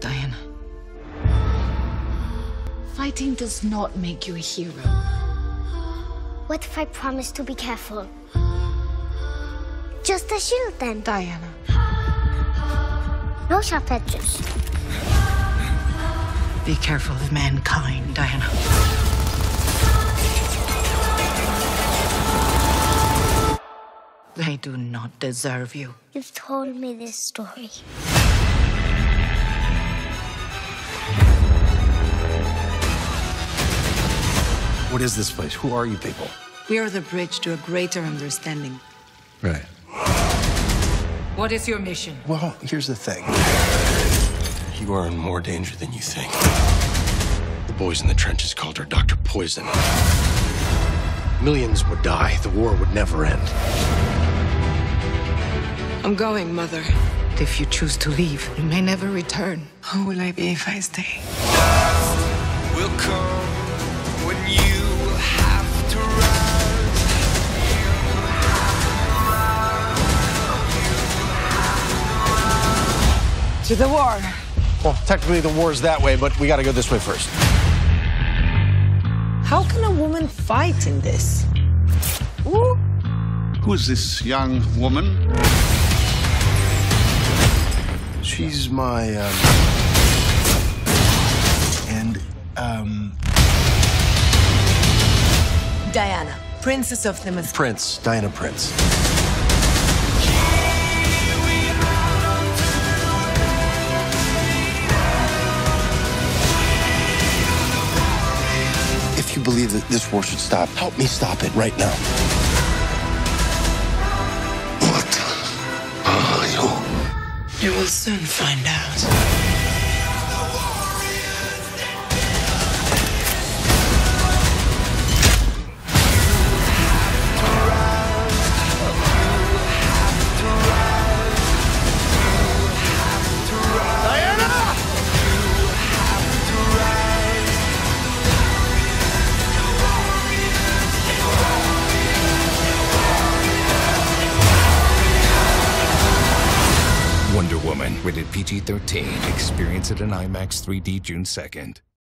Diana. Fighting does not make you a hero. What if I promise to be careful? Just a shield then. Diana. No sharp edges. Be careful of mankind, Diana. They do not deserve you. You've told me this story. What is this place? Who are you people? We are the bridge to a greater understanding. Right. What is your mission? Well, here's the thing. You are in more danger than you think. The boys in the trenches called her Dr. Poison. Millions would die. The war would never end. I'm going, Mother. If you choose to leave, you may never return. Who will I be if I stay? will come when you To the war. Well, technically the war's that way, but we gotta go this way first. How can a woman fight in this? Ooh. Who is this young woman? She's my, um... And, um... Diana, Princess of Themyscira. Prince. Diana Prince. You believe that this war should stop, help me stop it right now. What are you? You will soon find out. Wonder Woman, rated PG 13. Experience it in IMAX 3D June 2nd.